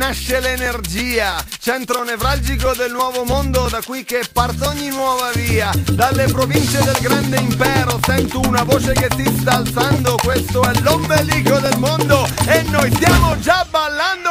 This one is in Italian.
nasce l'energia, centro nevralgico del nuovo mondo, da qui che parte ogni nuova via. Dalle province del grande impero sento una voce che si sta alzando, questo è l'ombelico del mondo e noi stiamo già ballando,